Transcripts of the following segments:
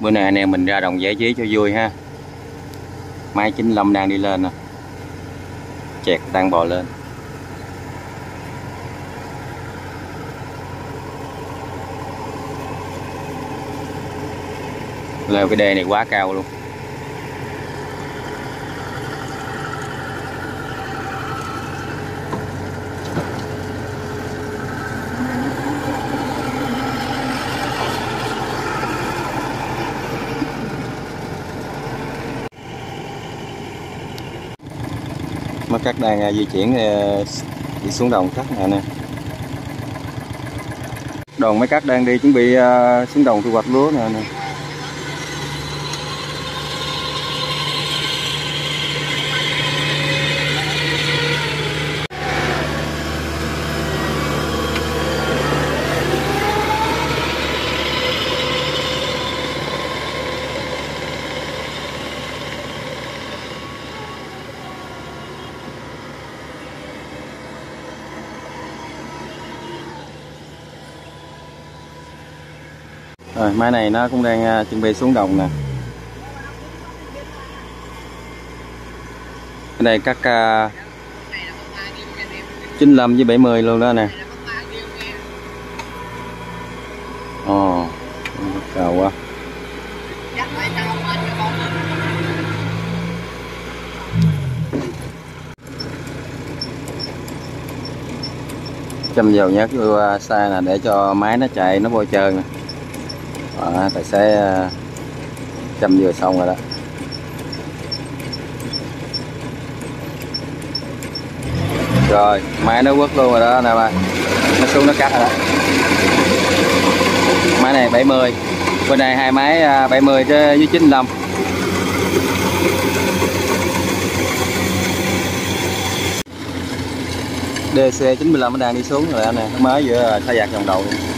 bữa nay anh em mình ra đồng giải trí cho vui ha. Máy 95 đang đi lên nè. Chẹt đang bò lên. Leo cái đê này quá cao luôn. Cắt đang à, di chuyển à, đi xuống đồng cắt nè nè đoàn máy cắt đang đi chuẩn bị à, xuống đồng thu hoạch lúa nè nè. Rồi máy này nó cũng đang à, chuẩn bị xuống đồng nè. Cái đây cắt à, uh, 95 với 70 luôn đó nè. Ồ, cao quá. Châm dầu nhớt vô à, xa nè để cho máy nó chạy nó bôi trơn nè. Đó, tài xế ờ, chăm vừa xong rồi đó. Rồi máy nó quất luôn rồi đó nè bà. Nó xuống nó cắt rồi đó. Máy này 70 bên này hai máy à, 70 chứ với 95 DC 95 nó đang đi xuống rồi anh nè nó mới giữa thay giặt vòng đầu luôn.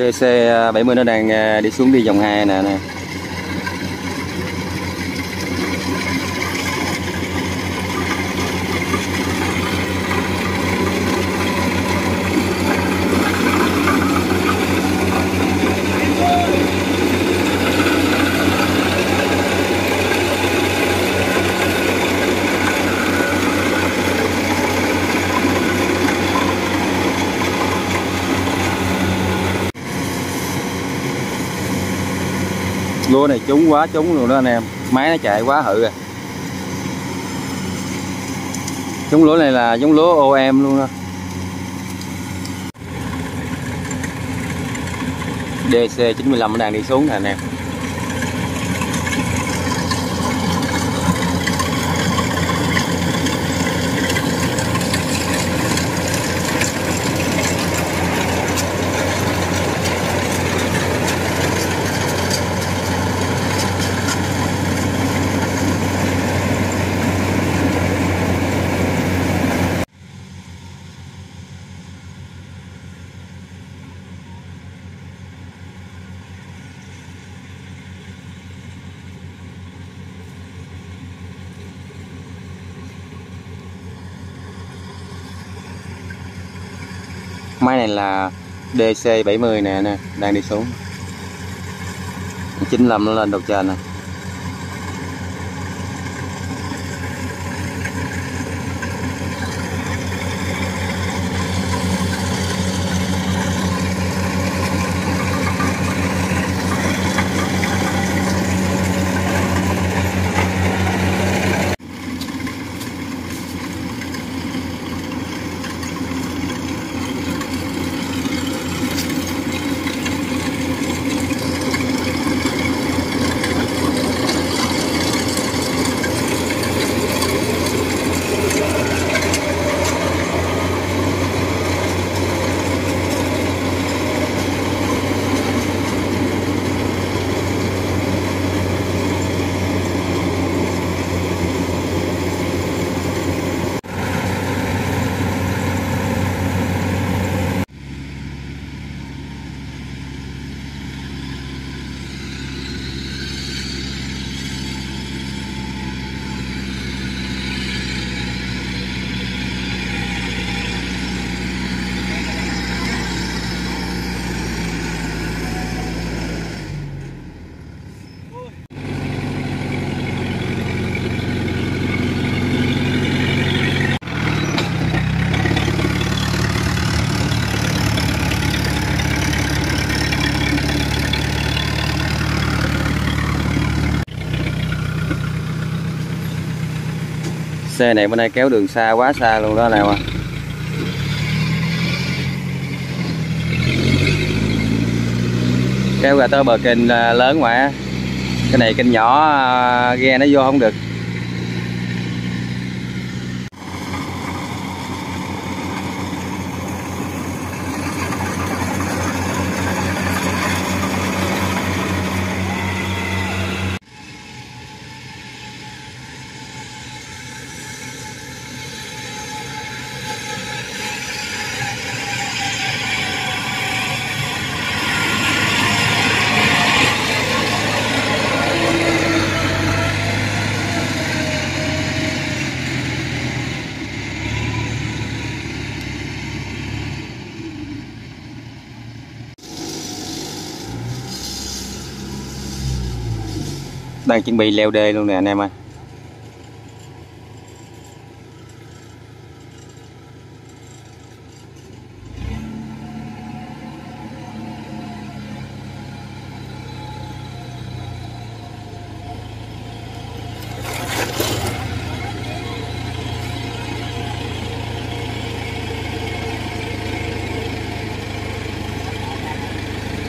DC 70 nó đang à, đi xuống đi vòng 2 nè nè. Lúa này trúng quá, trúng luôn đó anh em. Máy nó chạy quá hự rồi giống lúa này là giống lúa OM luôn đó. DC 95 đang đi xuống nè anh em. Máy này là DC 70 nè nè, đang đi xuống. 95 nó lên đầu trên nè. Xe này bên đây kéo đường xa quá xa luôn đó nào à kéo ra tới bờ kênh à, lớn mà cái này kênh nhỏ à, ghe nó vô không được. Đang chuẩn bị leo đê luôn nè anh em ơi.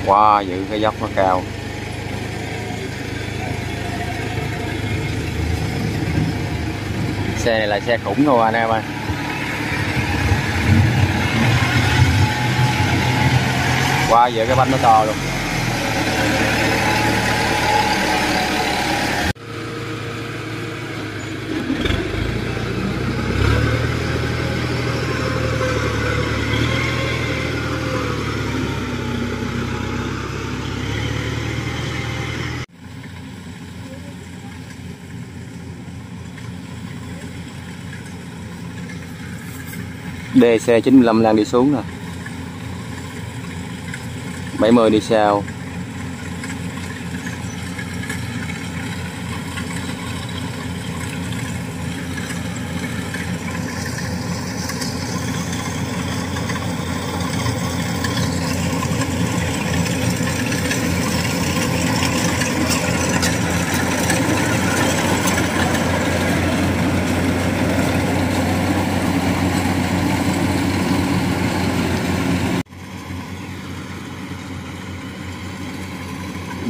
Wow, giữ cái dốc nó cao. Xe này là xe khủng luôn anh em ơi. Qua wow, cái bánh nó to luôn. DC 95 đang đi xuống nè. 70 đi sau.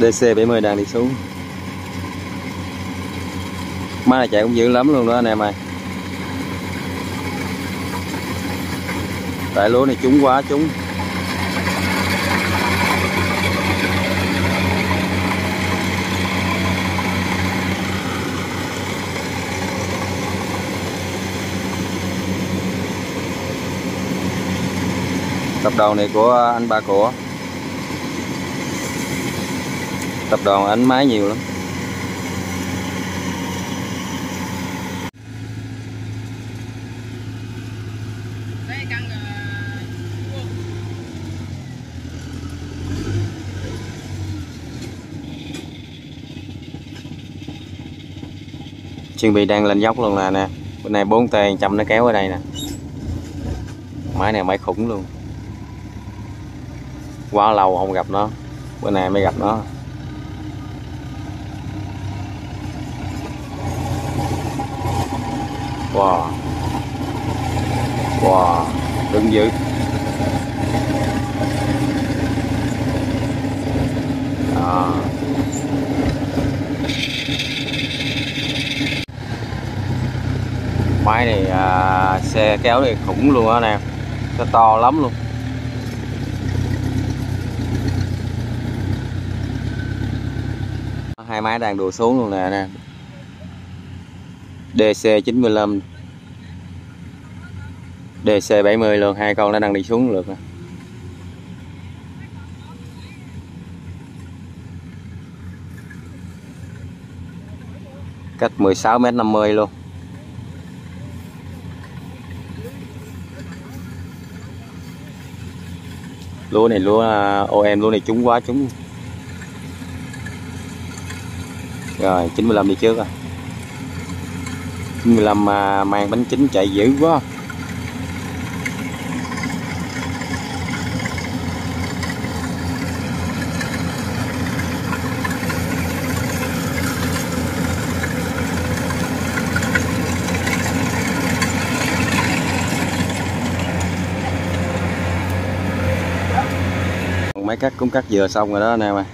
DC70 đang đi xuống. Máy này chạy cũng dữ lắm luôn đó anh em ơi. Tại lúa này trúng quá, trúng. Tập đầu này của anh ba của tập đoàn ánh máy nhiều lắm. Chuẩn bị đang lên dốc luôn nè nè. Bên này bốn tê trăm nó kéo ở đây nè. Máy này máy khủng luôn. Quá lâu không gặp nó. Bữa nay mới gặp nó. Wow. Wow. Đứng dữ à. máy này à, xe kéo này khủng luôn á nè nó to lắm luôn. Hai máy đang đổ xuống luôn nè nè DC95 DC70 luôn, hai con nó đang đi xuống lượt nè. Cách 16 m 50 luôn. Lúa này lúa à, ô em lúa này trúng quá trúng. Rồi 95 đi trước rồi người làm mà màn bánh chính chạy dữ quá. Mấy cắt cũng cắt dừa xong rồi đó anh em ơi.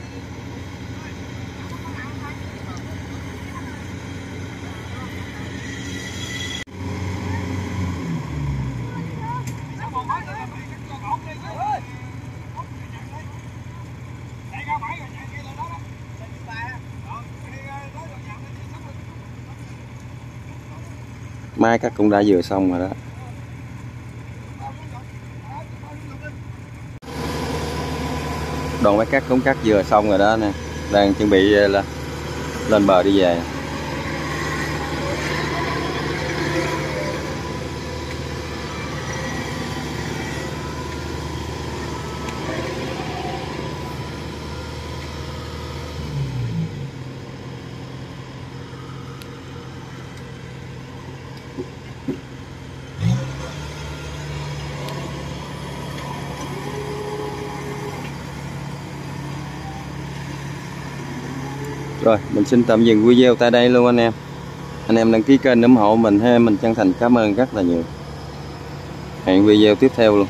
Mai cắt cũng đã vừa xong rồi đó. Đoàn máy cắt cũng cắt vừa xong rồi đó nè. Đang chuẩn bị ờ, là lên bờ đi về. Rồi, mình xin tạm dừng video tại đây luôn anh em. Anh em đăng ký kênh ủng hộ mình ha, mình chân thành cảm ơn rất là nhiều. Hẹn video tiếp theo luôn.